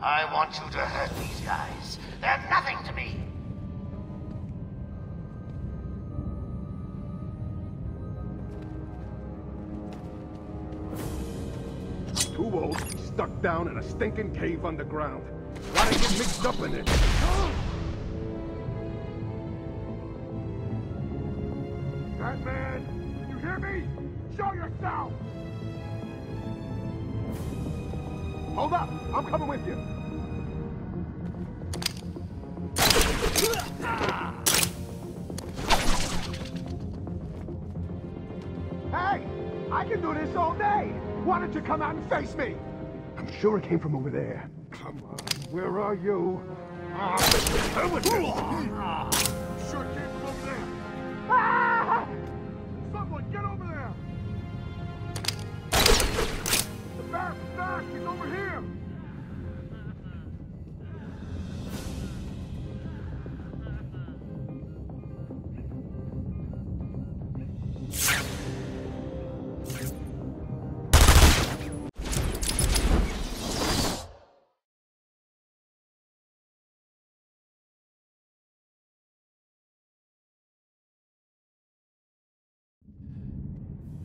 I want you to hurt these guys. They're nothing to me. Too old stuck down in a stinking cave underground. Why'd I get mixed up in it? Batman! You hear me? Show yourself! Hold up! I'm coming with you! Hey! I can do this all day! Why don't you come out and face me? I'm sure it came from over there. Come on, where are you? Ah, with! Sure it came from over there! Ah!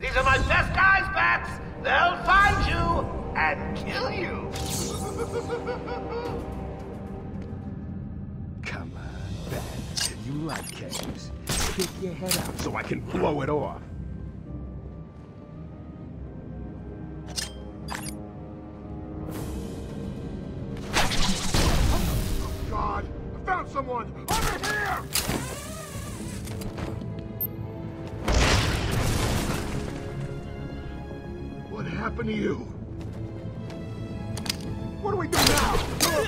These are my best guys, Bats! They'll find you and kill you! Come on, Bat. You like caves. Stick your head out so I can blow it off. Oh, God! I found someone! Over here! What happened to you? What do we do now?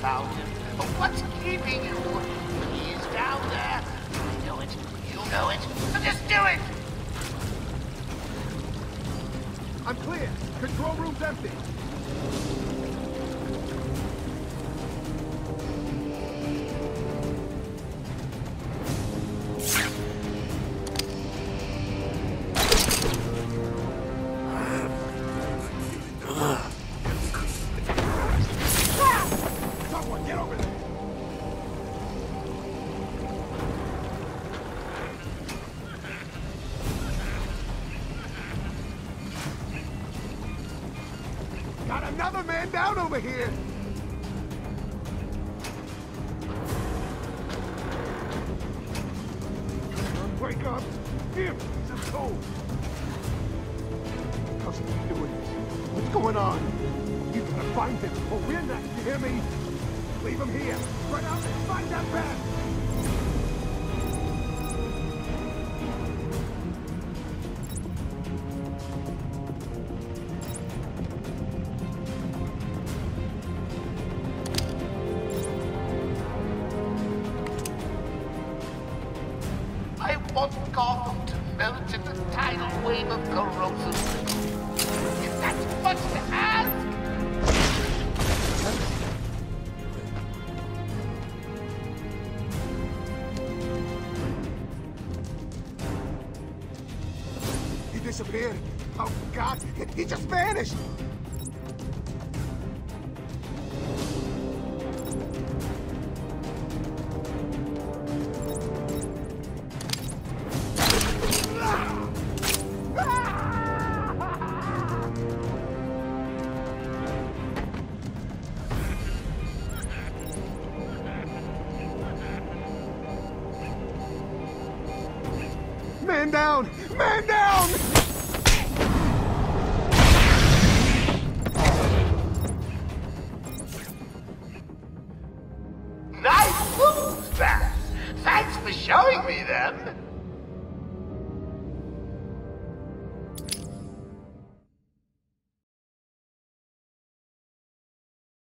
Found him? What's keeping you? He's down there. You know it. You know it. So just do it! I'm clear. Control room's empty. Another man down over here! Wake up! Him! He's a cold! How's he doing this? What's going on? You gotta find him, or we're not, you hear me? Leave him here! Run out and find that bat! Gotham to melt in the tidal wave of corrosive. Is that much to ask? He disappeared. Oh, God! He just vanished! Man down! Man down!